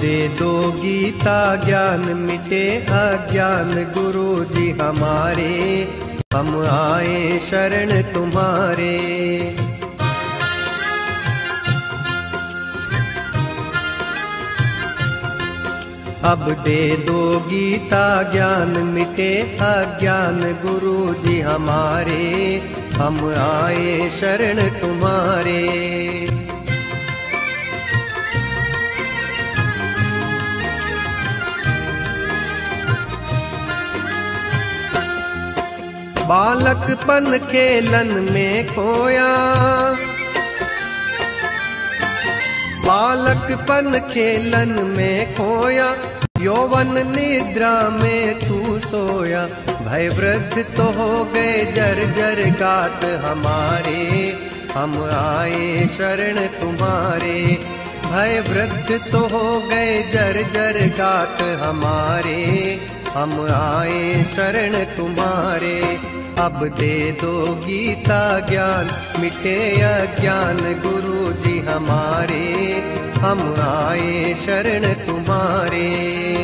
दे दो गीता ज्ञान, मिटे अज्ञान गुरु जी हमारे। हम आए शरण तुम्हारे। अब दे दो गीता ज्ञान, मिटे अज्ञान गुरु जी हमारे। हम आए शरण तुम्हारे। बालकपन खेलन में खोया। बालकपन खेलन में खोया। यौवन निद्रा में तू सोया। भय वृद्ध तो हो गए जर जर गात हमारे। हम आए शरण तुम्हारे। भय वृद्ध तो हो गए जर जर गात हमारे। हम आए शरण तुम्हारे। अब दे दो गीता ज्ञान, मिटे अज्ञान गुरु जी हमारे। हम आए शरण तुम्हारे।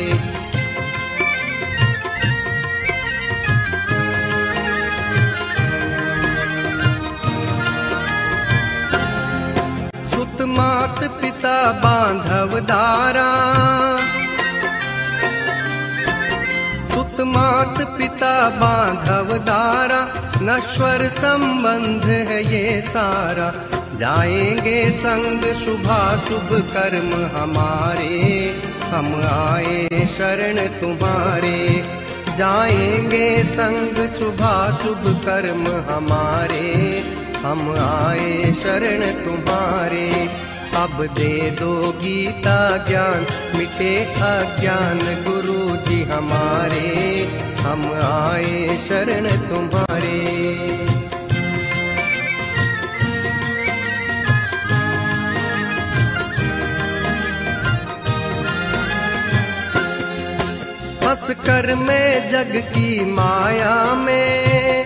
दारा नश्वर संबंध है ये सारा। जाएँगे संग शुभा शुभ कर्म हमारे। हम आए शरण तुम्हारे। जाएँगे संग शुभा शुभ कर्म हमारे। हम आए शरण तुम्हारे। अब दे दो गीता ज्ञान, मिटे अज्ञान गुरु जी हमारे। हम आए शरण तुम्हारे। हंस कर मैं जग की माया में।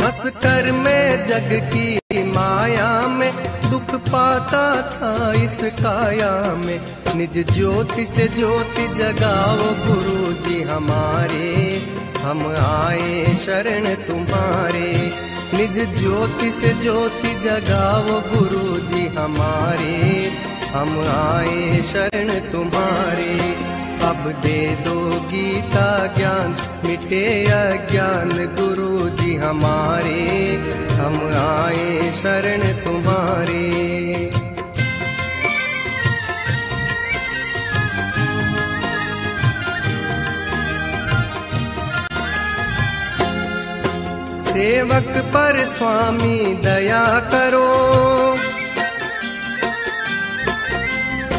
हंस कर मैं जग की माया में दुख पाता था इस काया में। निज ज्योति से ज्योति जगाओ गुरु जी हमारे। हम आए शरण तुम्हारे। निज ज्योति से ज्योति जगाओ गुरु जी हमारे। हम आए शरण तुम्हारे। अब दे दो गीता ज्ञान, मिटे अज्ञान गुरु जी हमारे। हम आए शरण तुम्हारे। सेवक पर स्वामी दया करो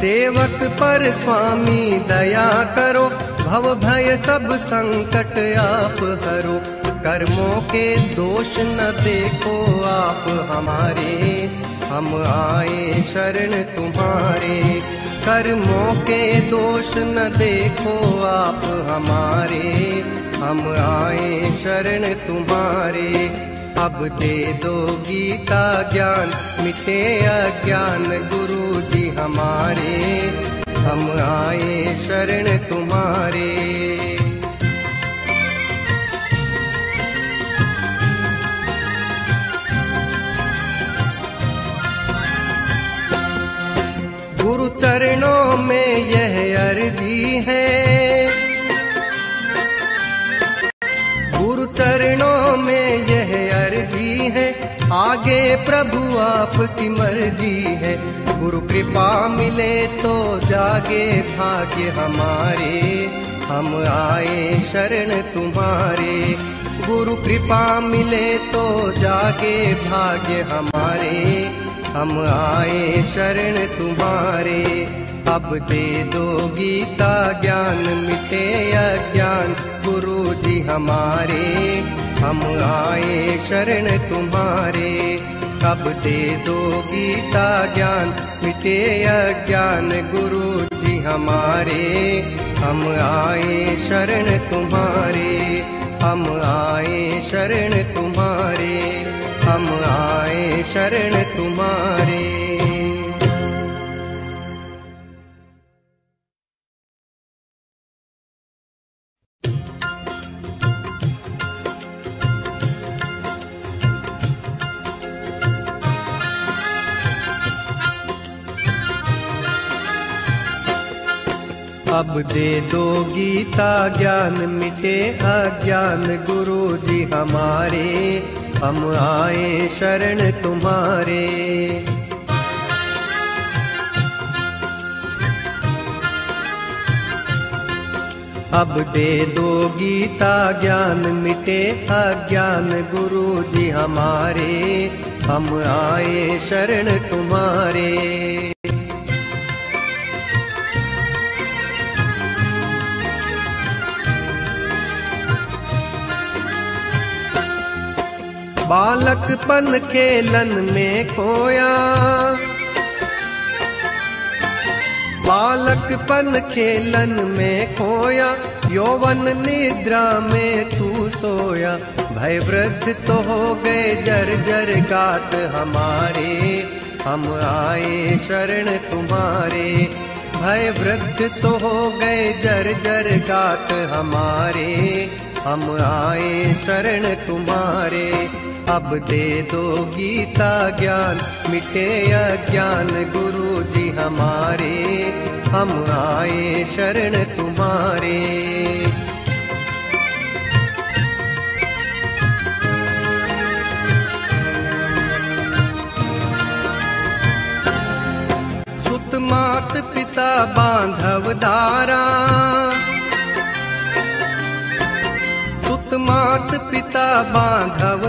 सेवक पर स्वामी दया करो, भव भय सब संकट आप हरो कर्मों के दोष न देखो आप हमारे, हम आए शरण तुम्हारे। कर्मों के दोष न देखो आप हमारे, हम आए शरण तुम्हारे। अब दे दो गीता ज्ञान मिटे अज्ञान गुरु जी हमारे। हम आए शरण तुम्हारे। आगे प्रभु आपकी मर्ज़ी है। गुरु कृपा मिले तो जागे भाग्य हमारे। हम आए शरण तुम्हारे। गुरु कृपा मिले तो जागे भाग्य हमारे। हम आए शरण तुम्हारे। अब दे दो गीता ज्ञान, मिटे अज्ञान। गुरु जी हमारे। हम आए शरण तुम्हारे। कब दे दो गीता ज्ञान, मिटे अज्ञान गुरु जी हमारे। हम आए शरण तुम्हारे, हम आए शरण तुम्हारे, हम आए शरण तुम्हारे। अब दे दो गीता ज्ञान, मिटे अज्ञान। गुरु जी हमारे, हम आए शरण तुम्हारे। अब दे दो गीता ज्ञान, मिटे अज्ञान। गुरु जी हमारे, हम आए शरण तुम्हारे। बालकपन खेलन में खोया। बालकपन खेलन में खोया। यौवन निद्रा में तू सोया। भय वृद्ध तो हो गए जर जर गात हमारे। हम आए शरण तुम्हारे। भय वृद्ध तो हो गए जर जर गात हमारे। हम आए शरण तुम्हारे। अब दे दो गीता ज्ञान मिटे अज्ञान गुरु जी हमारे। हम आए शरण तुम्हारे।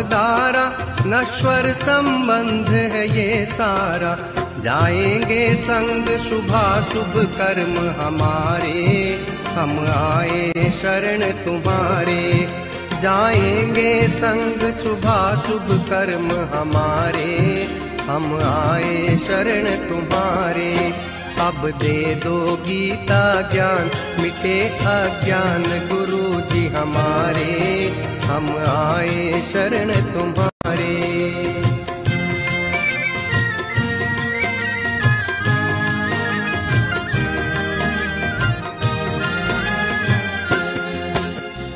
दारा, नश्वर संबंध है ये सारा। जाएँगे संग शुभा, शुभ कर्म हमारे। हम आए शरण तुम्हारे। जाएँगे संग शुभा, शुभ कर्म हमारे। हम आए शरण तुम्हारे। अब दे दो गीता ज्ञान, मिटे अज्ञान गुरु जी हमारे। हम आए शरण तुम्हारे।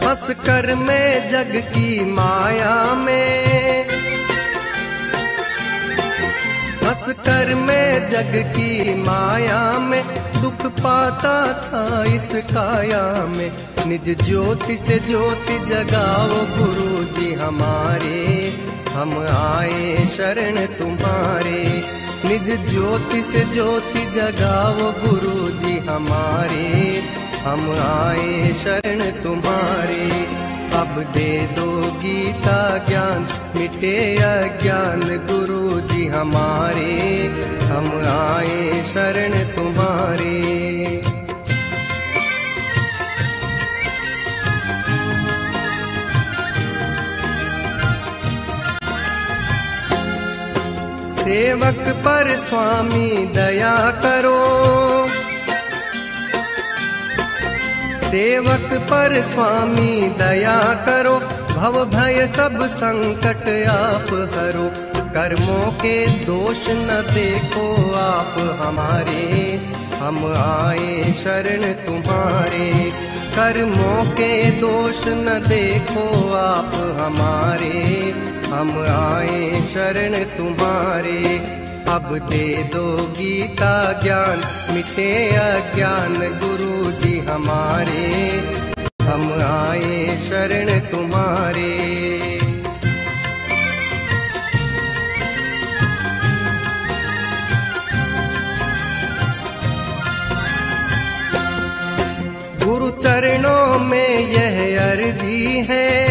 हंस कर मैं जग की माया में। हंस कर मैं जग की माया में। दुख पाता था इस काया में। निज ज्योति से ज्योति जगाओ गुरु जी हमारे। हम आए शरण तुम्हारे। निज ज्योति से ज्योति जगाओ गुरु जी हमारे। हम आए शरण तुम्हारे। अब दे दो गीता ज्ञान, मिटे अज्ञान गुरु जी हमारे। हम आए शरण तुम्हारे। सेवक पर स्वामी दया करो। सेवक पर स्वामी दया करो भव भय सब संकट आप हरो। कर्मों के दोष न देखो आप हमारे, हम आए शरण तुम्हारे। कर्मों के दोष न देखो आप हमारे, हम आए शरण तुम्हारे। अब दे दो गीता ज्ञान, मिटे अज्ञान गुरु जी हमारे। हम आए शरण तुम्हारे। गुरु चरणों में यह अर्जी है।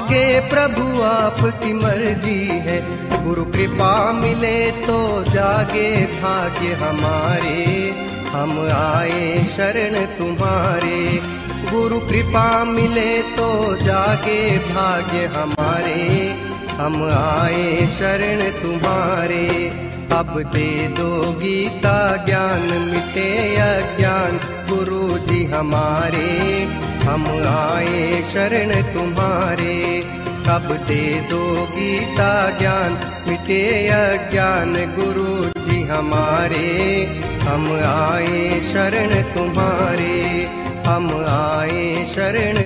आगे प्रभु आपकी मर्ज़ी है। गुरु कृपा मिले तो जागे भाग्य हमारे। हम आए शरण तुम्हारे। गुरु कृपा मिले तो जागे भाग्य हमारे। हम आए शरण तुम्हारे। अब दे दो गीता ज्ञान, मिटे अज्ञान। गुरु जी हमारे। हम आए शरण तुम्हारे। कब दे दो गीता ज्ञान, मिटे अज्ञान गुरु जी हमारे। हम आए शरण तुम्हारे, हम आए शरण